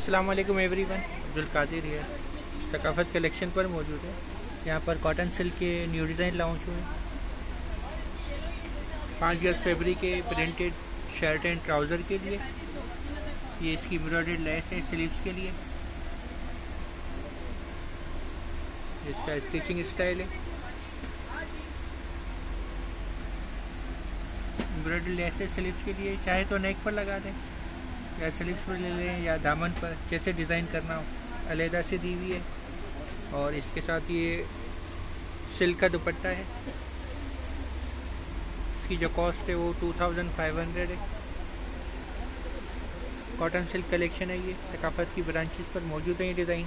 अस्सलाम every one Abdul Kadir है सकाफत collection पर मौजूद है। यहाँ पर कॉटन सिल्क के न्यू डिज़ाइन लॉन्च हुए पाँच अगस्त फेबरी के प्रिंटेड शर्ट एंड ट्राउज़र के लिए। ये इसकी एम्ब्रॉयड लेस है स्लीव्स के लिए। इसका स्टिचिंग स्टाइल है। एम्ब्रॉयड लेस है स्लीव्स के लिए। चाहे तो नेक पर लगा दें। या स्लीव्स पर ले लें, या दामन पर जैसे डिज़ाइन करना हो। अलहदा से दी हुई है। और इसके साथ ये सिल्क का दुपट्टा है। इसकी जो कॉस्ट है वो 2500 है। कॉटन सिल्क कलेक्शन है ये। सकाफत की ब्रांचेस पर मौजूद है ये डिज़ाइन